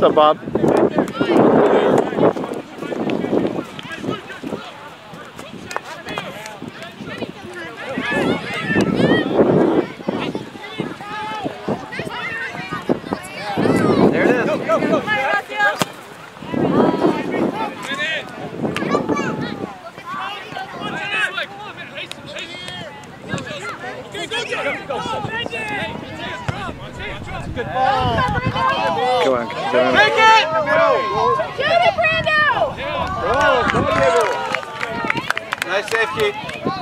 What's up, Bob? There it is. Go, go, go. Good ball. Come on, come on. Take it! Shoot it, Brando! Nice safety.